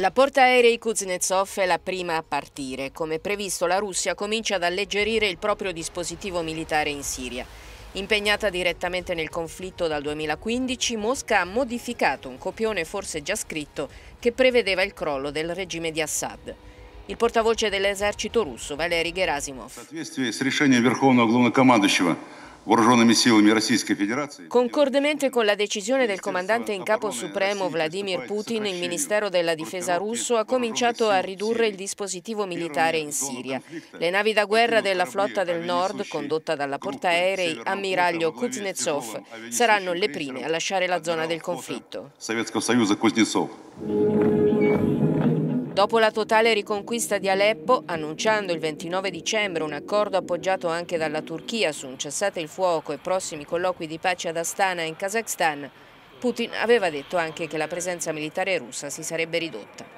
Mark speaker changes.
Speaker 1: La portaerei Kuznetsov è la prima a partire. Come previsto la Russia comincia ad alleggerire il proprio dispositivo militare in Siria. Impegnata direttamente nel conflitto dal 2015, Mosca ha modificato un copione forse già scritto che prevedeva il crollo del regime di Assad. Il portavoce dell'esercito russo, Valery Gerasimov. Concordemente con la decisione del comandante in capo supremo Vladimir Putin, il Ministero della Difesa russo ha cominciato a ridurre il dispositivo militare in Siria. Le navi da guerra della flotta del nord, condotta dalla portaerei ammiraglio Kuznetsov, saranno le prime a lasciare la zona del conflitto. Dopo la totale riconquista di Aleppo, annunciando il 29 dicembre un accordo appoggiato anche dalla Turchia su un cessate il fuoco e prossimi colloqui di pace ad Astana in Kazakhstan, Putin aveva detto anche che la presenza militare russa si sarebbe ridotta.